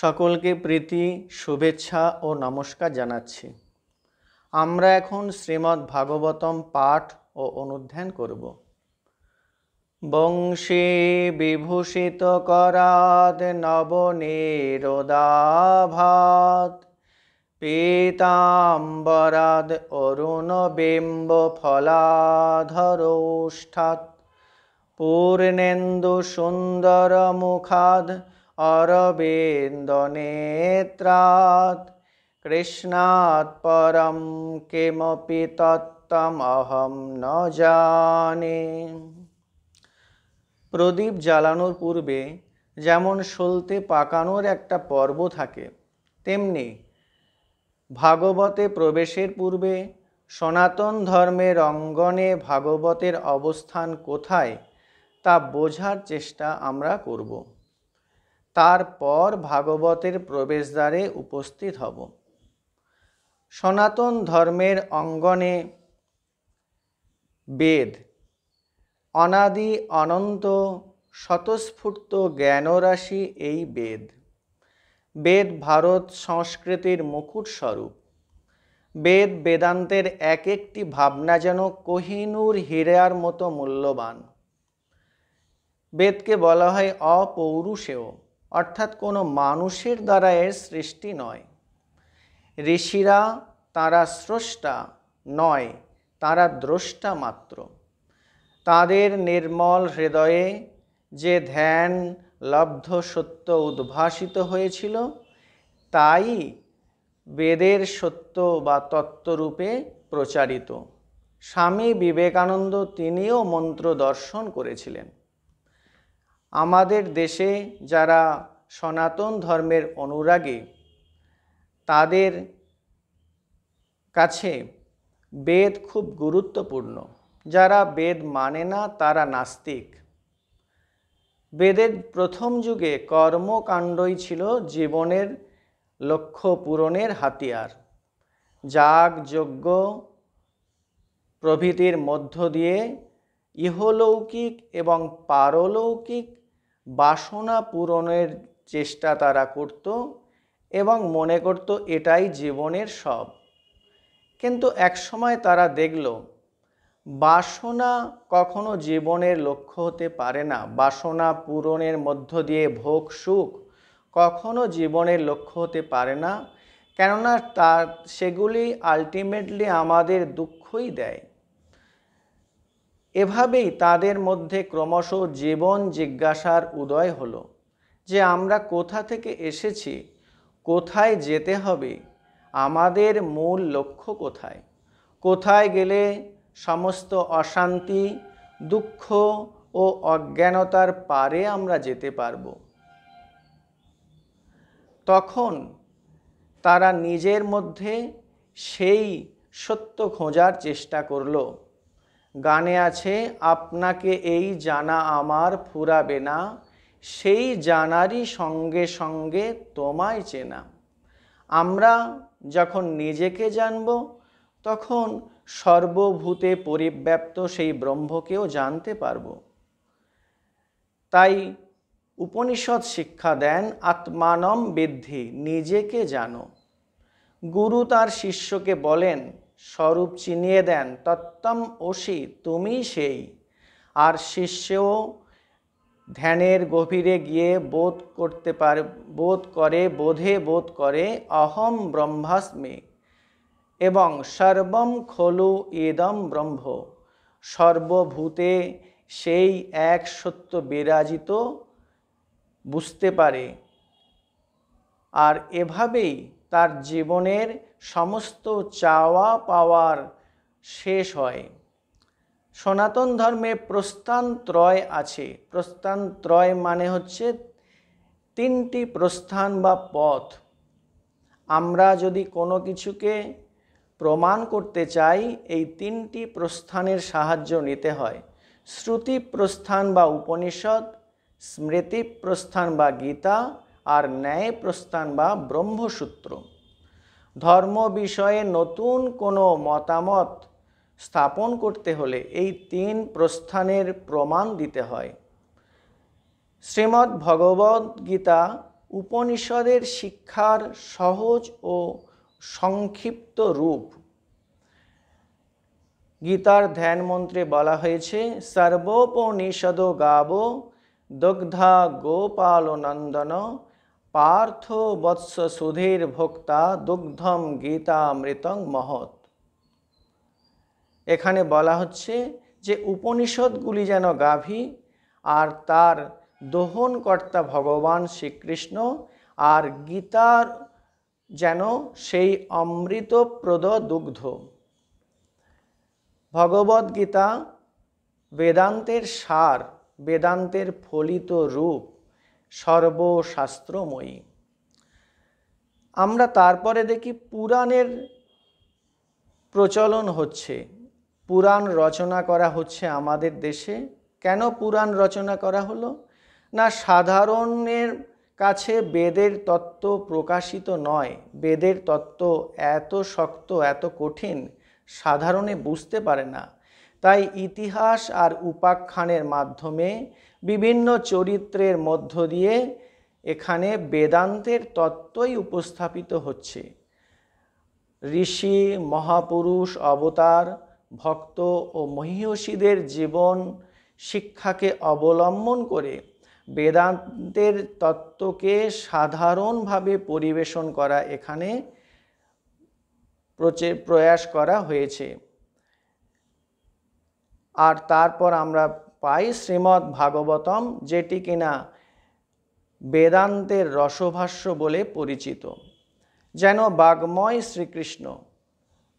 সকলকে প্রীতি, শুভেচ্ছা ও নমস্কার জানাচ্ছি। আমরা এখন শ্রীমদ্ ভাগবতম পাঠ ও অনুধ্যান করব। বংশী বিভূষিত করাদ নবনীরোদাভাত, পীতাম্বরাদ অরুণ বিম্ব ফলাধরোষ্ঠাৎ পূর্ণেন্দু সুন্দর মুখাদ কৃষ্ণাৎ পরম কিমপি তত্ত্বমহম ন জানে। প্রদীপ জ্বালানোর পূর্বে যেমন সলতে পাকানোর একটা পর্ব থাকে, তেমনি ভাগবতে প্রবেশের পূর্বে সনাতন ধর্মের অঙ্গনে ভাগবতের অবস্থান কোথায় তা বোঝার চেষ্টা আমরা করব। তারপর ভাগবতের প্রবেশদ্বারে উপস্থিত হব। সনাতন ধর্মের অঙ্গনে বেদ, অনাদি অনন্ত স্বতঃস্ফূর্ত জ্ঞানরাশি এই বেদ। বেদ ভারত সংস্কৃতির মুকুট স্বরূপ। বেদ বেদান্তের এক একটি ভাবনা যেন কোহিনুর হীরার মতো মূল্যবান। বেদকে বলা হয় অপৌরুষেয়। অর্থাৎ কোনো মানুষের দ্বারা এর সৃষ্টি নয়। ঋষিরা, তারা স্রষ্টা নয়, তারা দ্রষ্টা মাত্র। তাদের নির্মল হৃদয়ে যে ধ্যান, লব্ধ, সত্য উদ্ভাসিত হয়েছিল, তাই বেদের সত্য বা তত্ত্বরূপে প্রচারিত। স্বামী বিবেকানন্দ তিনিও মন্ত্র দর্শন করেছিলেন। আমাদের দেশে যারা সনাতন ধর্মের অনুরাগী, তাদের কাছে বেদ খুব গুরুত্বপূর্ণ। যারা বেদ মানে না, তারা নাস্তিক। বেদের প্রথম যুগে কর্মকাণ্ডই ছিল জীবনের লক্ষ্য পূরণের হাতিয়ার। যাগ, যজ্ঞ প্রভৃতির মধ্য দিয়ে ইহলৌকিক এবং পারলৌকিক বাসনা পূরণের চেষ্টা তারা করত এবং মনে করত এটাই জীবনের সব। কিন্তু একসময় তারা দেখল, বাসনা কখনো জীবনের লক্ষ্য হতে পারে না। বাসনা পূরণের মধ্য দিয়ে ভোগ সুখ কখনো জীবনের লক্ষ্য হতে পারে না। কেননা তার সেগুলি আলটিমেটলি আমাদের দুঃখই দেয়। এভাবেই তাদের মধ্যে ক্রমশ জীবন জিজ্ঞাসার উদয় হলো যে আমরা কোথা থেকে এসেছি, কোথায় যেতে হবে, আমাদের মূল লক্ষ্য কোথায় কোথায় গেলে সমস্ত অশান্তি, দুঃখ ও অজ্ঞানতার পারে আমরা যেতে পারব। তখন তারা নিজের মধ্যে সেই সত্য খোঁজার চেষ্টা করল। গানে আছে, আপনাকে এই জানা আমার ফুরাবে না, সেই জানারই সঙ্গে সঙ্গে তোমায় চেনা। আমরা যখন নিজেকে জানব, তখন সর্বভূতে পরিব্যাপ্ত সেই ব্রহ্মকেও জানতে পারব। তাই উপনিষদ শিক্ষা দেন, আত্মানম বৃদ্ধি, নিজেকে জানো। গুরু তার শিষ্যকে বলেন স্বরূপ চিনিয়ে দেন তত্তম ওসি তুমি সেই। আর শিষ্যও ধ্যানের গভীরে গিয়ে বোধ করতে পারে, বোধ করে, বোধে বোধ করে, অহম ব্রহ্মাস্মি। এবং সর্বম খলু ইদম ব্রহ্ম। সর্বভূতে সেই এক সত্য বিরাজিত বুঝতে পারে। আর এভাবেই তার জীবনের সমস্ত চাওয়া পাওয়ার শেষ হয়। সনাতন ধর্মে প্রস্থান ত্রয় আছে। প্রস্থান ত্রয় মানে হচ্ছে তিনটি প্রস্থান বা পথ। আমরা যদি কোনো কিছুকে প্রমাণ করতে চাই, এই তিনটি প্রস্থানের সাহায্য নিতে হয়। শ্রুতি প্রস্থান বা উপনিষদ স্মৃতি প্রস্থান বা গীতা আর ন্যায় প্রস্থান বা ব্রহ্মসূত্র। ধর্ম বিষয়ে নতুন কোনো মতামত স্থাপন করতে হলে এই তিন প্রস্থানের প্রমাণ দিতে হয়। শ্রীমদ্ ভগবদ গীতা উপনিষদের শিক্ষার সহজ ও সংক্ষিপ্ত রূপ। গীতার ধ্যান মন্ত্রে বলা হয়েছে, সর্বোপনিষদ গাব দগ্ধা গোপাল নন্দন পার্থ বৎস সুধীর ভোক্তা দুগ্ধম গীতামৃতং মহৎ। এখানে বলা হচ্ছে যে উপনিষদগুলি যেন গাভী আর তার দোহনকর্তা ভগবান শ্রীকৃষ্ণ আর গীতার যেন সেই অমৃতপ্রদ দুগ্ধ। ভগবদ্গীতা বেদান্তের সার, বেদান্তের ফলিত রূপ সর্বশাস্ত্রময়ী। আমরা তারপরে দেখি পুরাণের প্রচলন হচ্ছে। পুরাণ রচনা করা হচ্ছে আমাদের দেশে। কেন পুরাণ রচনা করা হলো? না সাধারণের কাছে বেদের তত্ত্ব প্রকাশিত নয়। বেদের তত্ত্ব এত শক্ত, এত কঠিন, সাধারণে বুঝতে পারে না। তাই ইতিহাস আর উপাখ্যানের মাধ্যমে বিভিন্ন চরিত্রের মধ্য দিয়ে এখানে বেদান্তের তত্ত্বই উপস্থাপিত হচ্ছে। ঋষি, মহাপুরুষ, অবতার, ভক্ত ও মহিষীদের জীবন শিক্ষাকে অবলম্বন করে বেদান্তের তত্ত্বকে সাধারণভাবে পরিবেশন করা এখানে প্রচে প্রয়াস করা হয়েছে। আর তারপর আমরা পাই শ্রীমৎ ভাগবতম, যেটি কিনা বেদান্তের রসভাষ্য বলে পরিচিত। যেন বাগময় শ্রীকৃষ্ণ,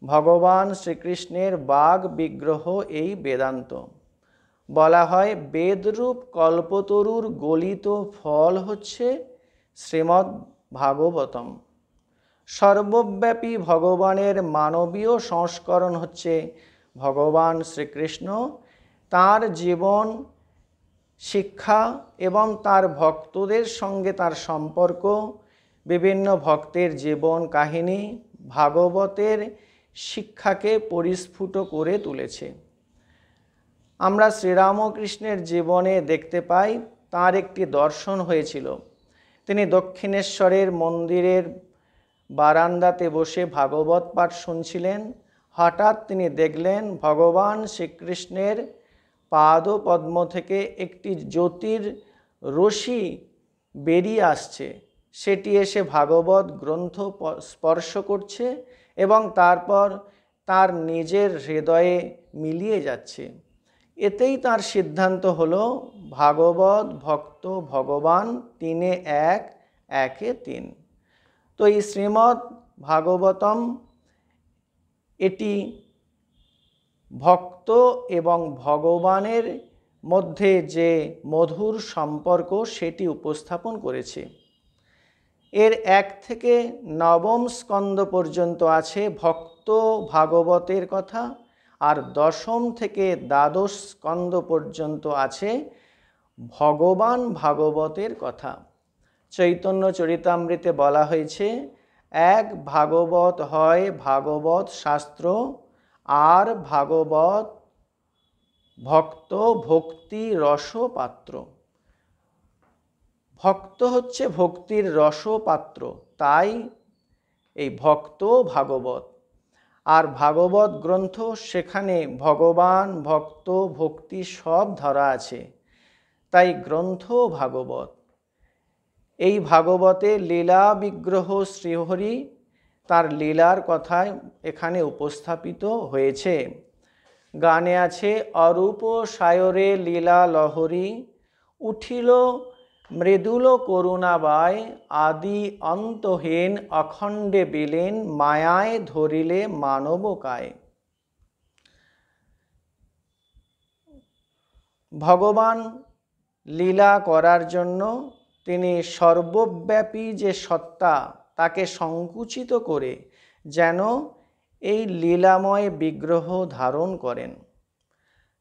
ভগবান শ্রীকৃষ্ণের বাঘ বিগ্রহ এই বেদান্ত। বলা হয়, বেদরূপ কল্পতরুর গলিত ফল হচ্ছে শ্রীমৎ ভাগবতম। সর্বব্যাপী ভগবানের মানবীয় সংস্করণ হচ্ছে ভগবান শ্রীকৃষ্ণ তার জীবন, শিক্ষা এবং তার ভক্তদের সঙ্গে তার সম্পর্ক, বিভিন্ন ভক্তের জীবন কাহিনী ভাগবতের শিক্ষাকে পরিস্ফুট করে তুলেছে। আমরা শ্রীরামকৃষ্ণের জীবনে দেখতে পাই, তার একটি দর্শন হয়েছিল। তিনি দক্ষিণেশ্বরের মন্দিরের বারান্দাতে বসে ভাগবত পাঠ শুনছিলেন। হঠাৎ তিনি দেখলেন, ভগবান শ্রীকৃষ্ণের পাদ পদ্ম থেকে একটি জ্যোতির রশি বেরিয়ে আসছে। সেটি এসে ভাগবত গ্রন্থ স্পর্শ করছে এবং তারপর তার নিজের হৃদয়ে মিলিয়ে যাচ্ছে। এতেই তার সিদ্ধান্ত হল, ভাগবত ভক্ত ভগবান তিনে এক, একে তিন। তো এই শ্রীমৎ ভাগবতম এটি ভক্ত এবং ভগবানের মধ্যে যে মধুর সম্পর্ক সেটি উপস্থাপন করেছে। এর এক থেকে নবম স্কন্দ পর্যন্ত আছে ভক্ত ভাগবতের কথা, আর দশম থেকে দ্বাদশ স্কন্দ পর্যন্ত আছে ভগবান ভাগবতের কথা। চৈতন্য চরিতামৃতে বলা হয়েছে, এক ভাগবত হয় ভাগবত শাস্ত্র আর ভাগবত ভক্ত ভক্তি রসপাত্র। ভক্ত হচ্ছে ভক্তির রসপাত্র, তাই এই ভক্ত ভাগবত। আর ভাগবত গ্রন্থ সেখানে ভগবান, ভক্ত, ভক্তি সব ধরা আছে, তাই গ্রন্থ ভাগবত। এই ভাগবতে লীলা বিগ্রহ শ্রীহরি তার লীলার কথায় এখানে উপস্থাপিত হয়েছে। গানে আছে, অরূপ সায়রে লীলা লহরী, উঠিল মৃদুল করুণাবায়, আদি অন্তহীন অখণ্ডে বিলীন মায়ায় ধরিলে মানবকায়। ভগবান লীলা করার জন্য তিনি সর্বব্যাপী যে সত্তা তাকে সংকুচিত করে যেন এই লীলাময় বিগ্রহ ধারণ করেন।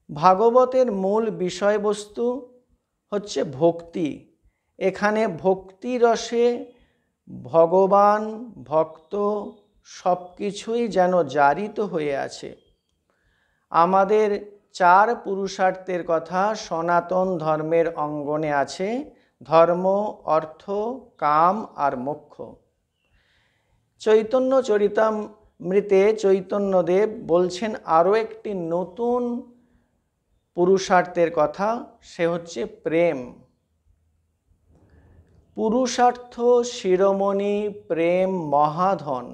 ভাগবতের মূল বিষয়বস্তু হচ্ছে ভক্তি। এখানে ভক্তি রসে ভগবান, ভক্ত সব কিছুই যেন জারিত হয়ে আছে। আমাদের চার পুরুষার্থের কথা সনাতন ধর্মের অঙ্গনে আছে ধর্ম, অর্থ, কাম আর মোক্ষ। চৈতন্য চরিতামৃতে চৈতন্যদেব বলছেন আরও একটি নতুন পুরুষার্থের কথা, সে হচ্ছে প্রেম। পুরুষার্থ, শিরোমণি, প্রেম, মহাধন,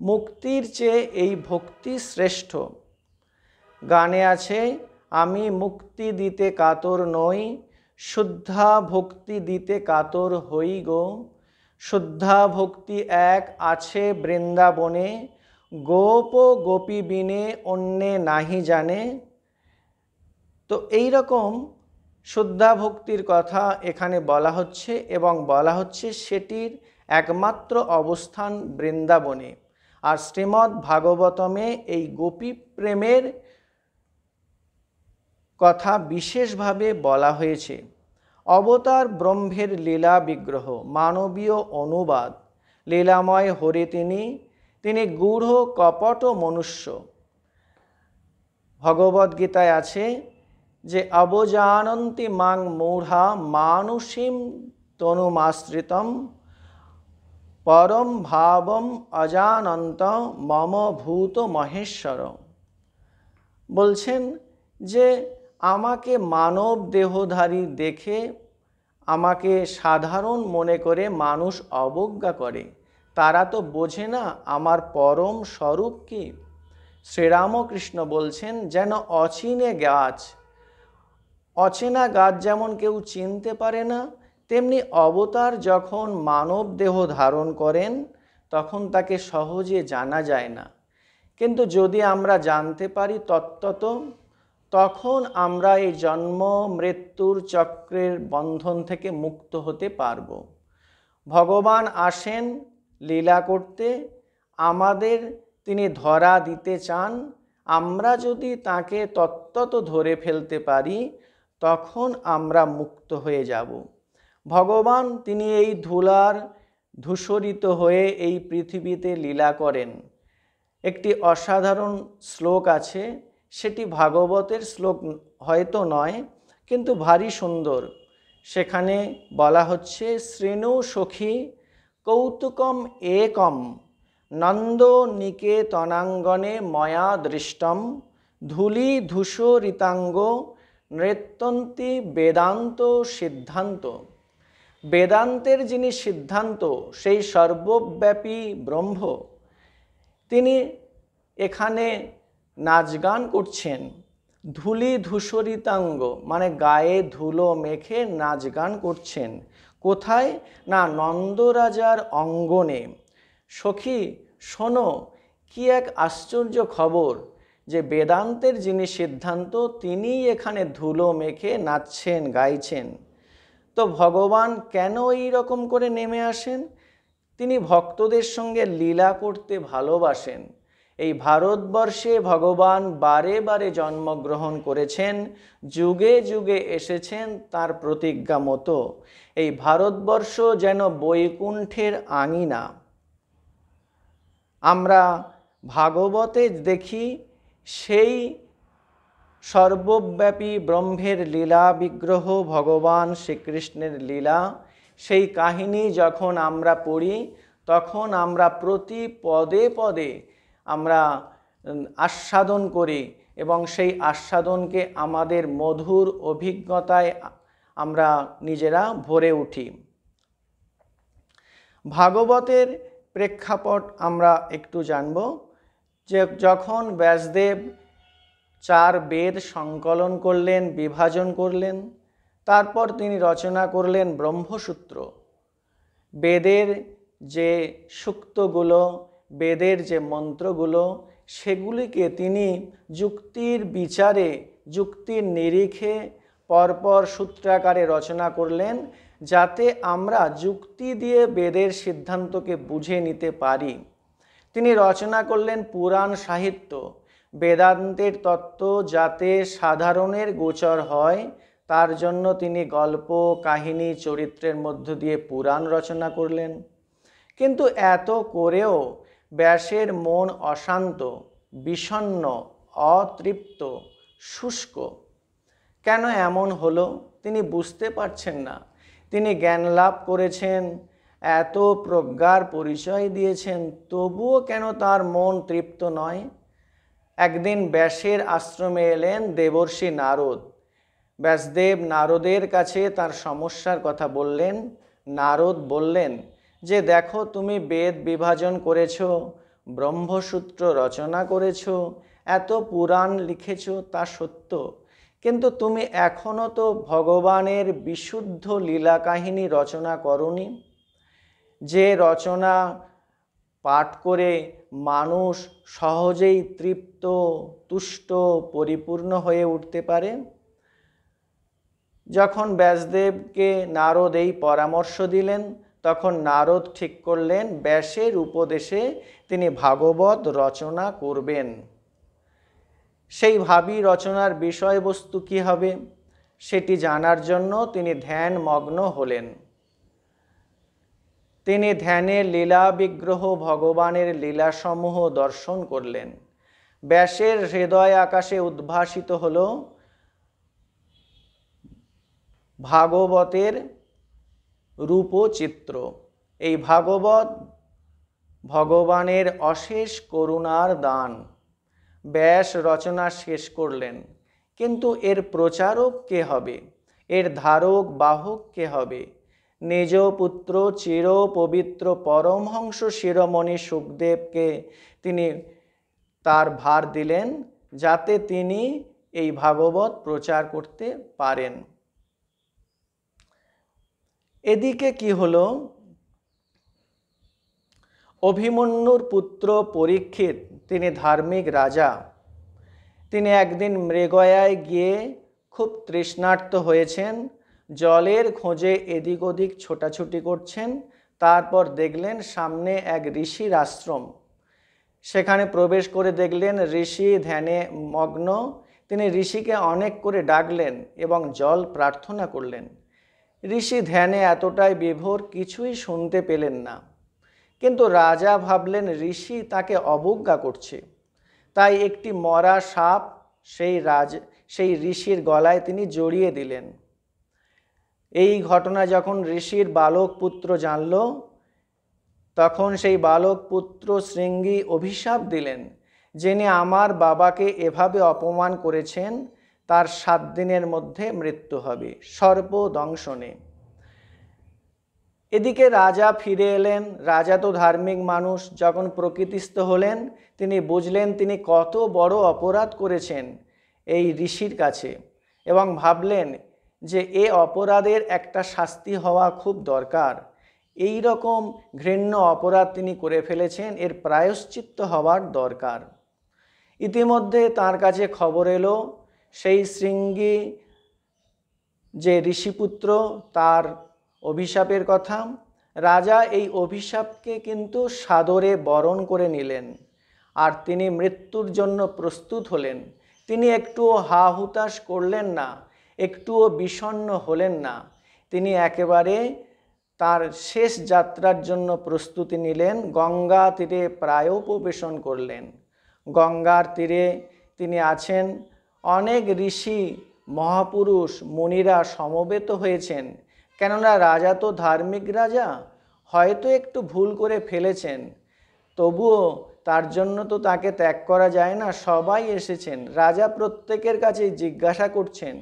মুক্তির চেয়ে এই ভক্তি শ্রেষ্ঠ। গানে আছে, আমি মুক্তি দিতে কাতর নই, শুদ্ধা ভক্তি দিতে কাতর হই গো শুদ্ধা ভক্তি এক আছে বৃন্দাবনে, গোপ গোপী বিনে অন্যে নাহি জানে। তো এই রকম শুদ্ধা ভক্তির কথা এখানে বলা হচ্ছে এবং বলা হচ্ছে সেটির একমাত্র অবস্থান বৃন্দাবনে। আর শ্রীমদ্ ভাগবতমে এই গোপী প্রেমের কথা বিশেষভাবে বলা হয়েছে। অবতার ব্রহ্মের লীলা বিগ্রহ, মানবীয় অনুবাদ। লীলাময় হরে তিনি তিনি গূঢ়, কপট মনুষ্য। ভগবদ্গীতায় আছে যে, অবজানন্তি মাং মূঢ়া মানুষীম তনুমাশ্রিতম পরম ভাবম অজানন্ত মম ভূত মহেশ্বর বলছেন যে আমাকে মানব দেহধারী দেখে, আমাকে সাধারণ মনে করে মানুষ অবজ্ঞা করে। তারা তো বোঝে না আমার পরম স্বরূপ কি। শ্রীরামকৃষ্ণ বলছেন, যেন অচিনে গাছ। অচেনা গাছ যেমন কেউ চিনতে পারে না, তেমনি অবতার যখন মানব দেহ ধারণ করেন, তখন তাকে সহজে জানা যায় না। কিন্তু যদি আমরা জানতে পারি তত্ত্বত তখন আমরা এই জন্ম, মৃত্যুর চক্রের বন্ধন থেকে মুক্ত হতে পারব। ভগবান আসেন লীলা করতে, আমাদের তিনি ধরা দিতে চান। আমরা যদি তাকে তত্ত্বত ধরে ফেলতে পারি, তখন আমরা মুক্ত হয়ে যাব। ভগবান তিনি এই ধুলার ধূসরিত হয়ে এই পৃথিবীতে লীলা করেন। একটি অসাধারণ শ্লোক আছে সেটি ভাগবতের শ্লোক হয়তো নয়, কিন্তু ভারী সুন্দর। সেখানে বলা হচ্ছে, শ্রেণু সখী কৌতুকম একম নন্দ নিকেতনাঙ্গনে ময়া দৃষ্টম ধূলি ধূসরিতাঙ্গ নৃত্যন্তি বেদান্ত সিদ্ধান্ত। বেদান্তের যিনি সিদ্ধান্ত, সেই সর্বব্যাপী ব্রহ্ম। তিনি এখানে নাচ গান করছেন। ধুলি ধূসরিতাঙ্গ মানে গায়ে ধুলো মেখে নাচ গান করছেন। কোথায়? না, নন্দরাজার অঙ্গনে। সখী, শোনো, কি এক আশ্চর্য খবর যে বেদান্তের যিনি সিদ্ধান্ত, তিনিই এখানে ধুলো মেখে নাচছেন, গাইছেন। তো ভগবান কেন এই রকম করে নেমে আসেন? তিনি ভক্তদের সঙ্গে লীলা করতে ভালোবাসেন। এই ভারতবর্ষে ভগবান বারে বারে জন্মগ্রহণ করেছেন, যুগে যুগে এসেছেন তার প্রতিজ্ঞা মতো। এই ভারতবর্ষ যেন বৈকুণ্ঠের আঙিনা। আমরা ভাগবতে দেখি, সেই সর্বব্যাপী ব্রহ্মের লীলা বিগ্রহ ভগবান শ্রীকৃষ্ণের লীলা। সেই কাহিনী যখন আমরা পড়ি, তখন আমরা প্রতি পদে পদে আমরা আস্বাদন করি এবং সেই আস্বাদনকে আমাদের মধুর অভিজ্ঞতায় আমরা নিজেরা ভরে উঠি। ভাগবতের প্রেক্ষাপট আমরা একটু জানব যে যখন ব্যাসদেব চার বেদ সংকলন করলেন, বিভাজন করলেন, তারপর তিনি রচনা করলেন ব্রহ্মসূত্র। বেদের যে সুক্তগুলো বেদের যে মন্ত্রগুলো, সেগুলিকে তিনি যুক্তির বিচারে, যুক্তির নিরিখে পরপর সূত্রাকারে রচনা করলেন, যাতে আমরা যুক্তি দিয়ে বেদের সিদ্ধান্তকে বুঝে নিতে পারি। তিনি রচনা করলেন পুরাণ সাহিত্য। বেদান্তের তত্ত্ব যাতে সাধারণের গোচর হয়, তার জন্য তিনি গল্প, কাহিনী, চরিত্রের মধ্য দিয়ে পুরাণ রচনা করলেন। কিন্তু এত করেও ব্যাসের মন অশান্ত বিষণ্ন অতৃপ্ত, শুষ্ক। কেন এমন হলো? তিনি বুঝতে পারছেন না। তিনি জ্ঞান লাভ করেছেন, এত প্রজ্ঞার পরিচয় দিয়েছেন, তবুও কেন তার মন তৃপ্ত নয়? একদিন ব্যাসের আশ্রমে এলেন দেবর্ষি নারদ। ব্যাসদেব নারদের কাছে তার সমস্যার কথা বললেন। নারদ বললেন যে দেখো তুমি বেদ বিভাজন করেছ, ব্রহ্মসূত্র রচনা করেছ, এত পুরাণ লিখেছ তা সত্য। কিন্তু তুমি এখনও তো ভগবানের বিশুদ্ধ লীলা কাহিনী রচনা করনি। যে রচনা পাঠ করে মানুষ সহজেই তৃপ্ত, তুষ্ট, পরিপূর্ণ হয়ে উঠতে পারে। যখন ব্যাসদেবকে নারদ এই পরামর্শ দিলেন তখন নারদ ঠিক করলেন, ব্যাসের উপদেশে তিনি ভাগবত রচনা করবেন। সেই ভাবি রচনার বিষয়বস্তু কি হবে, সেটি জানার জন্য তিনি ধ্যান মগ্ন হলেন। তিনি ধ্যানে লীলা বিগ্রহ ভগবানের লীলাসমূহ দর্শন করলেন। ব্যাসের হৃদয় আকাশে উদ্ভাসিত হল। ভাগবতের রূপচিত্র এই ভাগবত ভগবানের অশেষ করুণার দান। ব্যাস রচনা শেষ করলেন। কিন্তু এর প্রচারক কে হবে? এর ধারক বাহক কে হবে? নিজ পুত্র চির পবিত্র পরমহংস শিরোমণি সুখদেবকে তিনি তার ভার দিলেন, যাতে তিনি এই ভাগবত প্রচার করতে পারেন। এদিকে কি হলো? অভিমন্যুর পুত্র পরীক্ষিত, তিনি ধার্মিক রাজা। তিনি একদিন মৃগয়ায় গিয়ে খুব তৃষ্ণার্ত হয়েছেন, জলের খোঁজে এদিক ওদিক ছোটাছুটি করছেন, তারপর দেখলেন সামনে এক ঋষির আশ্রম। সেখানে প্রবেশ করে দেখলেন ঋষি ধ্যানে মগ্ন, তিনি ঋষিকে অনেক করে ডাকলেন এবং জল প্রার্থনা করলেন। ঋষি ধ্যানে এতটাই বিভোর কিছুই শুনতে পেলেন না। কিন্তু রাজা ভাবলেন ঋষি তাকে অবজ্ঞা করছে। তাই একটি মরা সাপ সেই রাজ, সেই ঋষির গলায় তিনি জড়িয়ে দিলেন। এই ঘটনা যখন ঋষির বালক পুত্র জানল, তখন সেই বালক পুত্র শৃঙ্গী অভিশাপ দিলেন, যিনি আমার বাবাকে এভাবে অপমান করেছেন তার সাত দিনের মধ্যে মৃত্যু হবে, সর্বদংশনে। এদিকে রাজা ফিরে এলেন, রাজা তো ধার্মিক মানুষ, যখন প্রকৃতিস্থ হলেন, তিনি বুঝলেন তিনি কত বড় অপরাধ করেছেন এই ঋষির কাছে এবং ভাবলেন যে এ অপরাধের একটা শাস্তি হওয়া খুব দরকার। এই রকম ঘৃণ্য অপরাধ তিনি করে ফেলেছেন, এর প্রায়শ্চিত্ত হওয়ার দরকার। ইতিমধ্যে তার কাছে খবর এলো সেই শৃঙ্গী যে ঋষিপুত্র, তার অভিশাপের কথা, রাজা এই অভিশাপকে কিন্তু সাদরে বরণ করে নিলেন আর তিনি মৃত্যুর জন্য প্রস্তুত হলেন। তিনি একটুও হা হুতাশ করলেন না, একটুও বিষণ্ন হলেন না। তিনি একেবারে তার শেষ যাত্রার জন্য প্রস্তুতি নিলেন, গঙ্গা তীরে প্রায়োপবেশন করলেন। গঙ্গার তীরে তিনি আছেন অনেক ঋষি মহাপুরুষ মুনিরা সমবেত হয়েছেন। কেননা রাজা তো ধার্মিক রাজা, হয়তো একটু ভুল করে ফেলেছেন। তবুও তার জন্য তো তাকে ত্যাগ করা যায় না, সবাই এসেছেন। রাজা প্রত্যেকের কাছে জিজ্ঞাসা করছেন,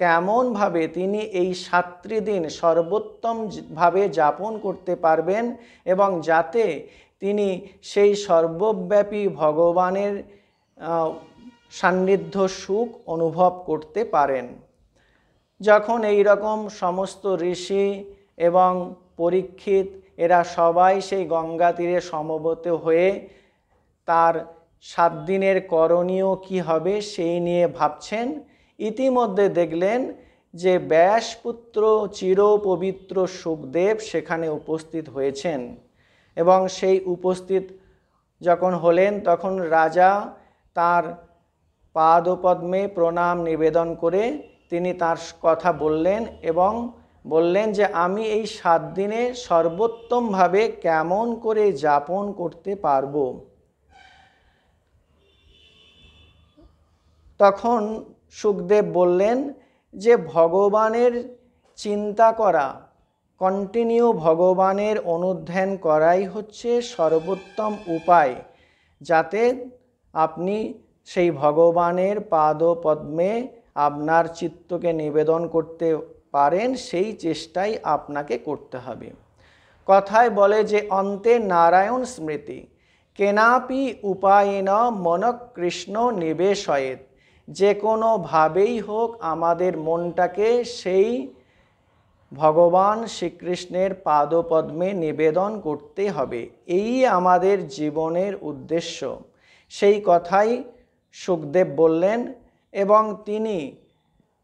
কেমনভাবে তিনি এই সাতটি দিন সর্বোত্তমভাবে যাপন করতে পারবেন এবং যাতে তিনি সেই সর্বব্যাপী ভগবানের সান্নিধ্য সুখ অনুভব করতে পারেন। যখন এই রকম সমস্ত ঋষি এবং পরীক্ষিত, এরা সবাই সেই গঙ্গা তীরে সমবেত হয়ে তার সাত দিনের করণীয় কি হবে সেই নিয়ে ভাবছেন, ইতিমধ্যে দেখলেন যে ব্যাসপুত্র চির পবিত্র সুখদেব সেখানে উপস্থিত হয়েছেন এবং সেই উপস্থিত যখন হলেন, তখন রাজা তার পাদপদ্মে প্রণাম নিবেদন করে তিনি তার কথা বললেন এবং বললেন যে, আমি এই সাত দিনে সর্বোত্তমভাবে কেমন করে যাপন করতে পারব? তখন সুখদেব বললেন যে, ভগবানের চিন্তা করা কন্টিনিউ ভগবানের অনুধ্যান করাই হচ্ছে সর্বোত্তম উপায়, যাতে আপনি সেই ভগবানের পাদ পদ্মে আপনার চিত্তকে নিবেদন করতে পারেন, সেই চেষ্টাই আপনাকে করতে হবে। কথায় বলে যে অন্তে নারায়ণ স্মৃতি, কেনাপি উপায়েন মনক কৃষ্ণ নিবেশয়েত, যে কোনোভাবেই হোক আমাদের মনটাকে সেই ভগবান শ্রীকৃষ্ণের পাদপদ্মে নিবেদন করতে হবে। এই আমাদের জীবনের উদ্দেশ্য। সেই কথাই সুখদেব বললেন, এবং তিনি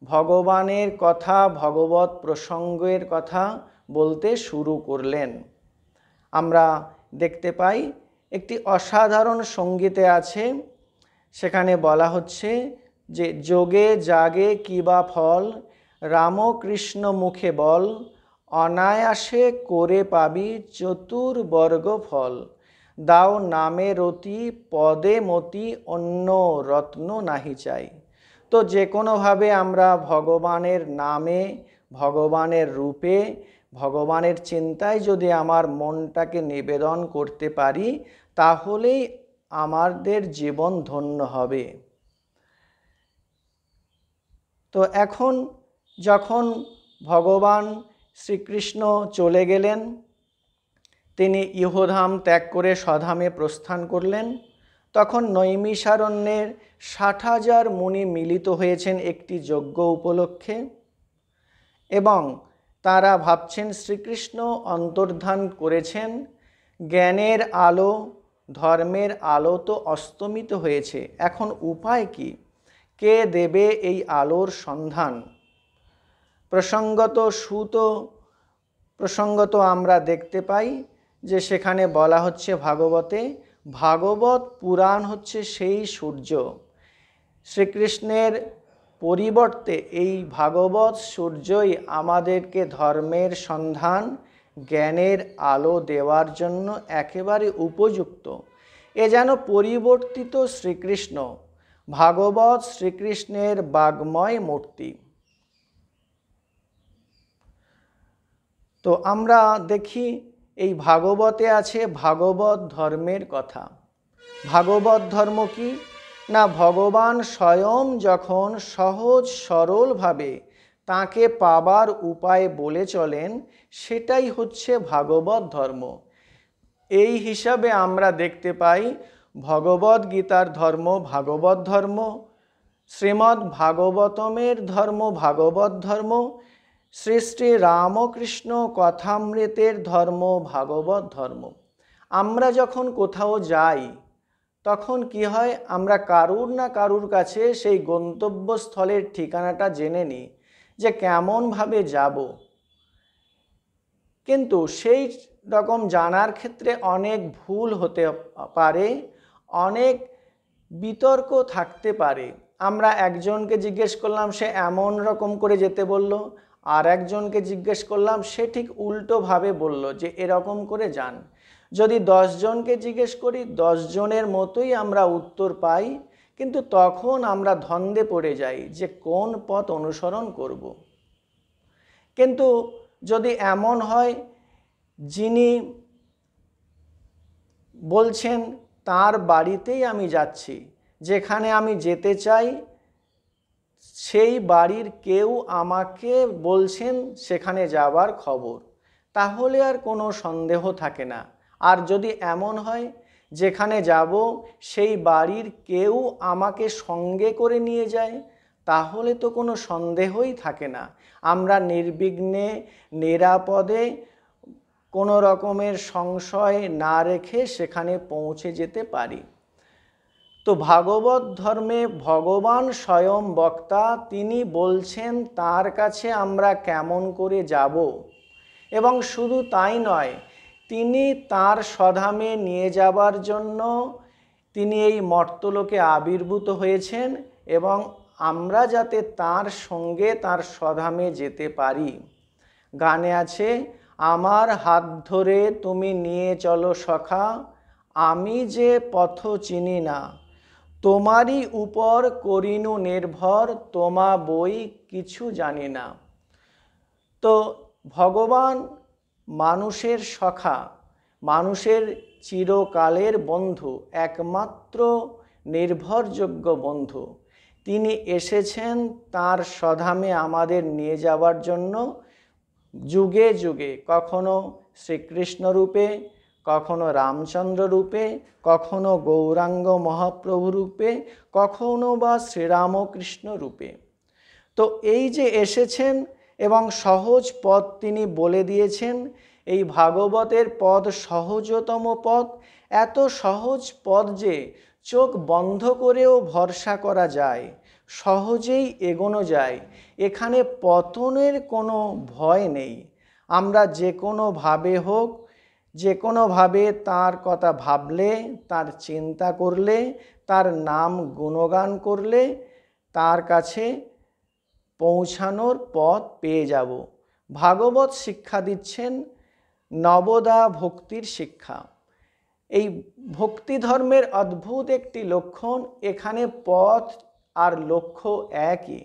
ভগবানের কথা ভগবত প্রসঙ্গের কথা বলতে শুরু করলেন। আমরা দেখতে পাই, একটি অসাধারণ সঙ্গীতে আছে, সেখানে বলা হচ্ছে যে, যোগে জাগে কিবা ফল, রামকৃষ্ণ মুখে বল, অনায়াসে করে পাবি চতুর্বর্গ ফল। দাও নামে রতি, পদে মতি, অন্য রত্ন নাহি চাই। তো যে কোনোভাবে আমরা ভগবানের নামে, ভগবানের রূপে, ভগবানের চিন্তায় যদি আমার মনটাকে নিবেদন করতে পারি, তাহলেই আমাদের জীবন ধন্য হবে। তো এখন যখন ভগবান শ্রীকৃষ্ণ চলে গেলেন তিনি ইহধাম ত্যাগ করে স্বধামে প্রস্থান করলেন। তখন নৈমিষারণ্যের ষাট হাজার মুনি মিলিত হয়েছেন একটি যজ্ঞ উপলক্ষে এবং তারা ভাবছেন শ্রীকৃষ্ণ অন্তর্ধান করেছেন। জ্ঞানের আলো, ধর্মের আলো তো অস্তমিত হয়েছে। এখন উপায় কি? কে দেবে এই আলোর সন্ধান? প্রসঙ্গত সুত, প্রসঙ্গত আমরা দেখতে পাই যে সেখানে বলা হচ্ছে ভাগবতে, ভাগবত পুরাণ হচ্ছে সেই সূর্য। শ্রীকৃষ্ণের পরিবর্তে এই ভাগবত সূর্যই আমাদেরকে ধর্মের সন্ধান, জ্ঞানের আলো দেওয়ার জন্য একেবারে উপযুক্ত। এ যেন পরিবর্তিত শ্রীকৃষ্ণ, ভাগবত শ্রীকৃষ্ণের বাগ্ময় মূর্তি। তো আমরা দেখি এই ভাগবতে আছে ভাগবত ধর্মের কথা। ভাগবত ধর্ম কি? না, ভগবান স্বয়ং যখন সহজ সরলভাবে তাকে পাবার উপায় বলে চলেন, সেটাই হচ্ছে ভাগবত ধর্ম। এই হিসাবে আমরা দেখতে পাই, ভগবত গীতার ধর্ম ভাগবত ধর্ম, শ্রীমদ্ ভাগবতমের ধর্ম ভাগবত ধর্ম শ্রী শ্রী রামকৃষ্ণ কথামৃতের ধর্ম, ভাগবত ধর্ম। আমরা যখন কোথাও যাই, তখন কি হয়? আমরা কারুর না কারুর কাছে সেই গন্তব্যস্থলের ঠিকানাটা জেনে নিই যে কেমনভাবে যাব। কিন্তু সেই রকম জানার ক্ষেত্রে অনেক ভুল হতে পারে, অনেক বিতর্ক থাকতে পারে। আমরা একজনকে জিজ্ঞেস করলাম, সে এমন রকম করে যেতে বলল? আর একজনকে জিজ্ঞেস করলাম, সে ঠিক উল্টোভাবে বলল যে এরকম করে যান যদি জনকে জিজ্ঞেস করি জনের মতোই আমরা উত্তর পাই, কিন্তু তখন আমরা ধন্দে পড়ে যাই যে কোন পথ অনুসরণ করব। কিন্তু যদি এমন হয়, যিনি বলছেন, তার বাড়িতেই আমি যাচ্ছি, যেখানে আমি যেতে চাই সেই বাড়ির কেউ আমাকে বলছেন, সেখানে যাবার খবর। তাহলে আর কোনো সন্দেহ থাকে না। আর যদি এমন হয়, যেখানে যাব, সেই বাড়ির কেউ আমাকে সঙ্গে করে নিয়ে যায়, তাহলে তো কোনো সন্দেহই থাকে না। আমরা নির্বিঘ্নে, নিরাপদে, কোনো রকমের সংশয় না রেখে সেখানে পৌঁছে যেতে পারি। তো ভাগবত ধর্মে ভগবান স্বয়ং বক্তা, তিনি বলছেন, তার কাছে আমরা কেমন করে যাব? এবং শুধু তাই নয়, তিনি তার স্বধামে নিয়ে যাবার জন্য তিনি এই মর্তলোকে আবির্ভূত হয়েছেন এবং আমরা যাতে তার সঙ্গে তার স্বধামে যেতে পারি। গানে আছে, আমার হাত ধরে তুমি নিয়ে চলো সখা, আমি যে পথ চিনি না। তোমারই উপর করিনু নির্ভর, তোমা বই কিছু জানি না। তো ভগবান মানুষের সখা, মানুষের চিরকালের বন্ধু, একমাত্র নির্ভরযোগ্য বন্ধু। তিনি এসেছেন তার স্বধামে আমাদের নিয়ে যাওয়ার জন্য, যুগে যুগে, কখনো শ্রীকৃষ্ণ রূপে কখনো রামচন্দ্র রূপে, কখনো গৌরাঙ্গ মহাপ্রভু রূপে, কখনো বা শ্রীরামকৃষ্ণ রূপে। তো এই যে এসেছেন এবং সহজ পথ তিনি বলে দিয়েছেন, এই ভাগবতের পদ সহজতম পথ, এত সহজ পদ যে চোখ বন্ধ করেও ভরসা করা যায়, সহজেই এগোনো যায়, এখানে পতনের কোনো ভয় নেই। আমরা যে কোনোভাবে হোক যে কোনোভাবে তার কথা ভাবলে, তার চিন্তা করলে, তার নাম গুণগান করলে, তার কাছে পৌঁছানোর পথ পেয়ে যাব। ভাগবত শিক্ষা দিচ্ছেন নবদা ভক্তির শিক্ষা। এই ভক্তি ধর্মের অদ্ভুত একটি লক্ষণ, এখানে পথ আর লক্ষ্য একই।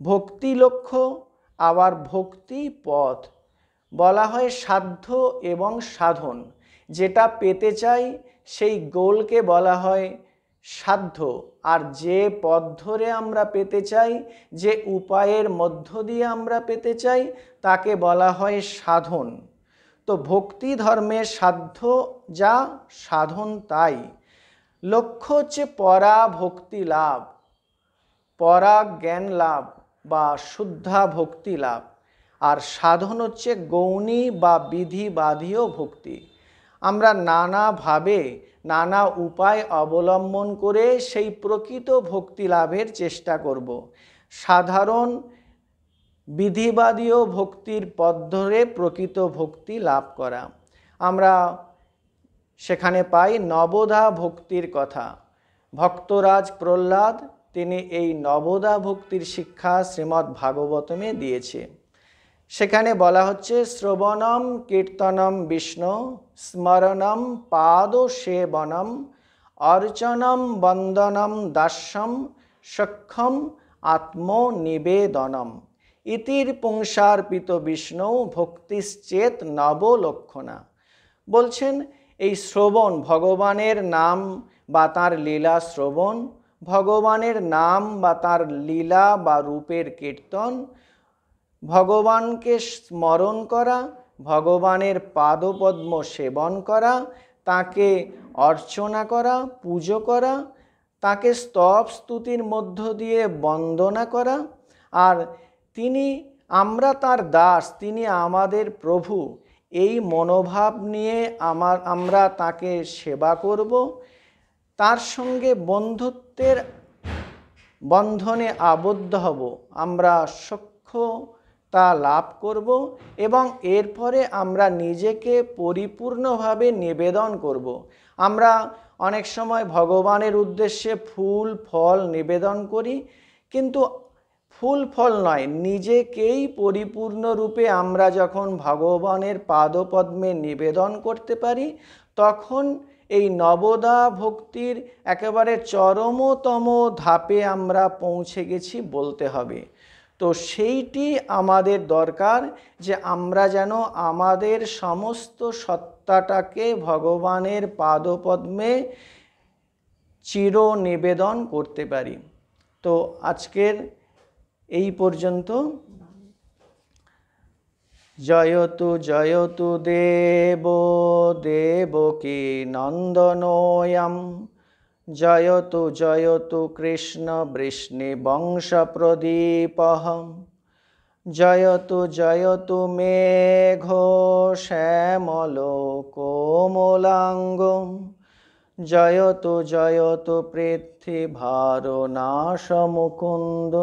ভক্তি লক্ষ্য, আবার ভক্তি পথ। বলা হয় সাধ্য এবং সাধন। যেটা পেতে চাই, সেই গোলকে বলা হয় সাধ্য। আর যে পথ ধরে আমরা পেতে চাই, যে উপায়ের মধ্য দিয়ে আমরা পেতে চাই, তাকে বলা হয় সাধন। তো ভক্তি ধর্মের সাধ্য যা, সাধন তাই। লক্ষ্য হচ্ছে পরা ভক্তি লাভ, পরা জ্ঞান লাভ বা শুদ্ধা ভক্তি লাভ। আর সাধন হচ্ছে গৌণী বা বিধিবাদীয় ভক্তি। আমরা নানাভাবে, নানা উপায় অবলম্বন করে সেই প্রকৃত ভক্তি লাভের চেষ্টা করব। সাধারণ বিধিবাদীয় ভক্তির পথ ধরে প্রকৃত ভক্তি লাভ করা। আমরা সেখানে পাই নবদা ভক্তির কথা। ভক্তরাজ প্রহ্লাদ, তিনি এই নবদা ভক্তির শিক্ষা শ্রীমদ্ ভাগবতমে দিয়েছে। সেখানে বলা হচ্ছে, শ্রবণম কীর্তনম বিষ্ণু, স্মরণম পাদ সেবনম, অর্চনম বন্দনম দাস্যম, সক্ষম আত্মনিবেদনম। ইতির পুংসার্পিত বিষ্ণু ভক্তিশ্চেত নবলক্ষণা। বলছেন, এই শ্রবণ ভগবানের নাম বা তাঁর লীলা শ্রবণ, ভগবানের নাম বা তার লীলা বা রূপের কীর্তন ভগবানকে স্মরণ করা, ভগবানের পাদপদ্ম সেবন করা, তাকে অর্চনা করা, পুজো করা, তাকে স্তব স্তুতির মধ্য দিয়ে বন্দনা করা। আর তিনি আমরা তার দাস, তিনি আমাদের প্রভু। এই মনোভাব নিয়ে আমার, আমরা তাকে সেবা করব। তার সঙ্গে বন্ধুত্বের বন্ধনে আবদ্ধ হব। আমরা সক্ষ তা লাভ করব এবং এরপরে আমরা নিজেকে পরিপূর্ণভাবে নিবেদন করব। আমরা অনেক সময় ভগবানের উদ্দেশ্যে ফুল, ফল নিবেদন করি, কিন্তু ফুল, ফল নয়, নিজেকেই পরিপূর্ণরূপে আমরা যখন ভগবানের পাদপদ্মে নিবেদন করতে পারি, তখন এই নবদা ভক্তির একেবারে চরমতম ধাপে আমরা পৌঁছে গেছি বলতে হবে তো সেইটি আমাদের দরকার যে আমরা যেন আমাদের সমস্ত সত্তাটাকে ভগবানের পাদপদ্মে চির নিবেদন করতে পারি। তো আজকের এই পর্যন্ত। জয়তু জয়তু দেব, দেবকী নন্দনয়ম। জয়তু জয়তু কৃষ্ণ বৃষ্ণি বংশ প্রদীপ জয়তু জয়তু মেঘ শ্যামল কোমলাঙ্গ জয়তু জয়তু পৃথিভার নাশ মুকুন্দ